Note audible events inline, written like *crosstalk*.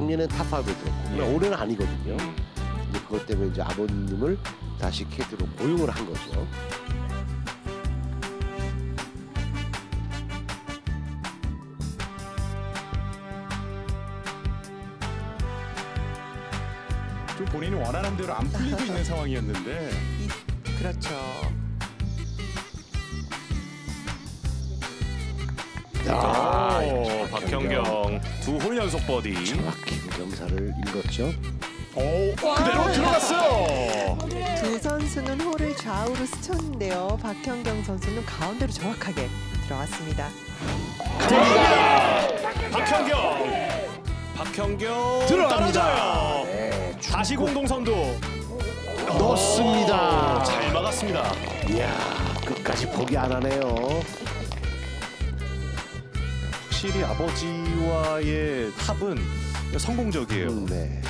작년엔 탑5에 들었고 예. 올해는 아니거든요. 이제 그것 때문에 이제 아버님을 다시 캐디로 고용을 한 거죠. 좀 본인이 원하는 대로 안 풀리고 있는 상황이었는데 *laughs* 이, 그렇죠. 아, 오, 박현경 두 홀 연속 버디. 정확히 경사를 읽었죠. 오 그대로 들어갔어요. 두 선수는 홀을 좌우로 스쳤는데요. 박현경 선수는 가운데로 정확하게 들어갔습니다. 박현경. 박현경 들어갑니다. 네, 다시 공동 선두. 넣습니다. 잘 막았습니다. 이야, 끝까지 포기 안 하네요. 확실히 아버지와의 합은 성공적이에요. 음, 네.